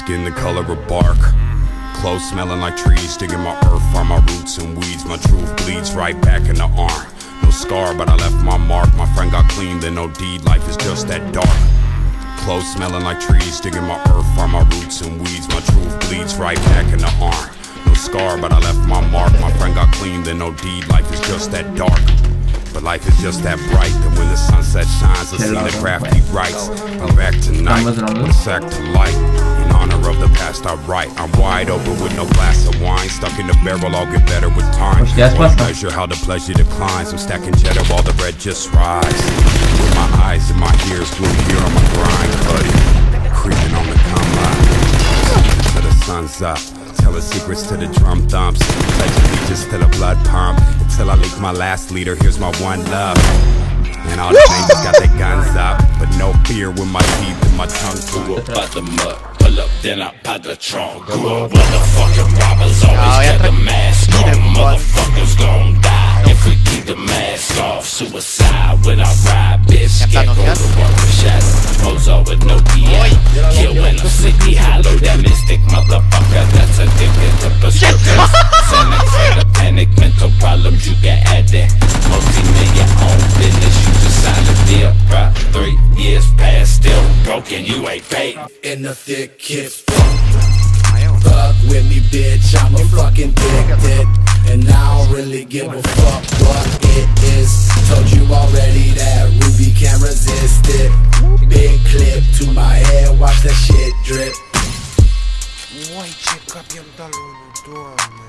Skin the color of bark. Clothes smelling like trees, digging my earth, find my roots and weeds. My truth bleeds right back in the arm. No scar, but I left my mark. My friend got clean, then no deed. Life is just that dark. Clothes smelling like trees, digging my earth, find my roots and weeds. My truth bleeds right back in the arm. No scar, but I left my mark. My friend got clean, then no deed. Life is just that dark. But life is just that bright that when the sunset shines, I see the crafty rights. I'm back tonight a sack to light. Of the past I write. I'm wide open with no glass of wine. Stuck in the barrel, I'll get better with time. Won't measure how the pleasure declines. I'm stacking cheddar while the bread just rise. With my eyes and my ears glued here on my grind, buddy. Creeping on the come up. Till the sun's up. Telling secrets to the drum thumps. Pledge allegiance to the blood pump. Until I leak my last leader, here's my one love. And all the neighbors got their guns up. But no fear with my teeth and my tongue Grew up out the mud, pull up, then I pop the trunk. Grew up with the fucking robbers, always got the mask on. Motherfuckers gon' die if we keep the mask off. Suicide when I ride, bitch. Can't go to work with shadow. Mozo with no DM. Kill when I'm sleepy hollow. That mystic motherfucker that's addicted to prescriptions. The panic, mental problems you can add that. Broken, you ain't paid. in the thick kids. Fuck with me, bitch. I'm a fucking addicted. And I don't really give a fuck what it is. Told you already that Ruby can't resist it. Big clip to my head, watch that shit drip. Ой, ce pierdolul, doamne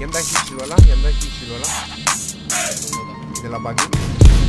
I-am dat hitsul ăla? I-am dat hitsul ăla? De la buggy?